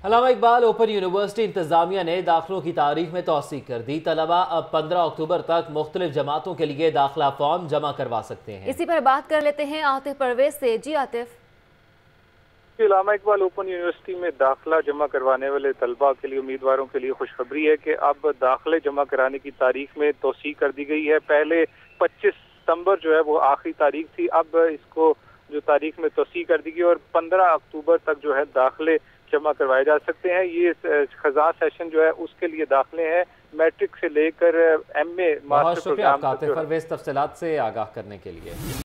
Allama Iqbal open university इंतजामिया ने दाखिलों की तारीख में तोसी कर दी। तलबा अब पंद्रह अक्टूबर तक मुख्तलिफ़ जमातों के लिए दाखिला फॉर्म जमा करवा सकते हैं। इसी पर बात कर लेते हैं आतिफ परवेज से। जी आतिफ। इलामा इकबाल ओपन यूनिवर्सिटी में दाखिला जमा करवाने वाले तलबा के लिए उम्मीदवारों के लिए खुशखबरी है कि अब दाखिले जमा कराने की तारीख में तोसी कर दी गई है। पहले 25 सितंबर जो है वो आखिरी तारीख थी। अब इसको जो तारीख में तोसी कर दी गई और 15 अक्टूबर तक जो है दाखिले जमा करवाए जा सकते हैं। ये खजा सेशन जो है उसके लिए दाखिले हैं। मैट्रिक से लेकर एम ए मास्टर प्रोग्राम तफसलत से आगाह करने के लिए।